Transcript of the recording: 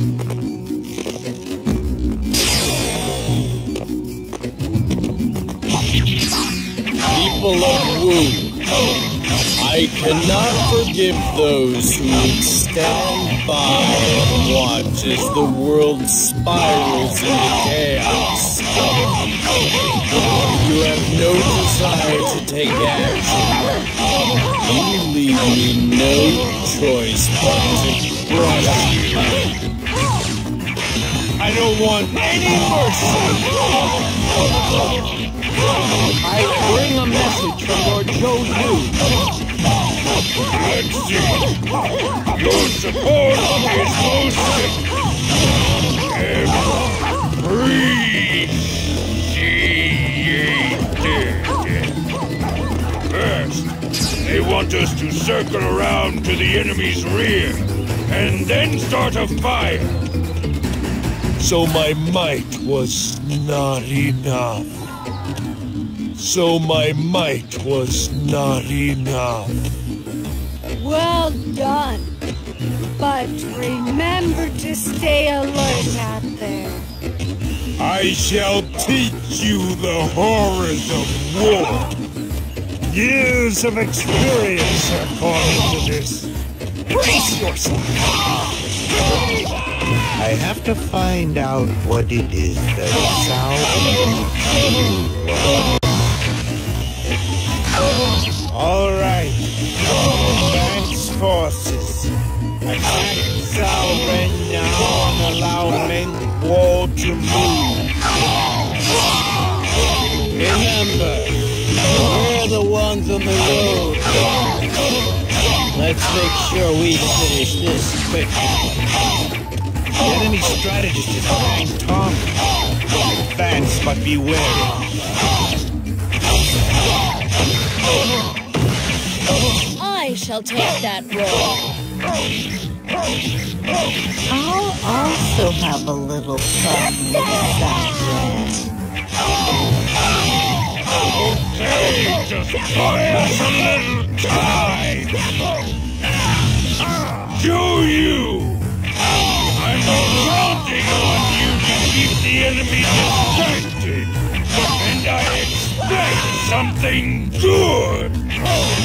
People of Wu, I cannot forgive those who stand by and watch as the world spirals into chaos. You have no desire to take action. You leave me no choice but to crush you. I don't want any mercy! I bring a message from Lord Zhou Let's see. Your support is most appreciated. First, they want us to circle around to the enemy's rear, and then start a fire. So my might was not enough. So my might was not enough. Well done. But remember to stay alert out there. I shall teach you the horrors of war. Years of experience have gone into this. Brace yourself! I have to find out what it is that Cao All right. Thanks, forces. Attack Ren now and allow Meng Huo to move. Remember, we're the ones on the road. Let's make sure we finish this quickly. The enemy strategist is behind Tom. Advance, but beware. I shall take that role. I'll also have a little fun with that Okay, just buy us a little something good.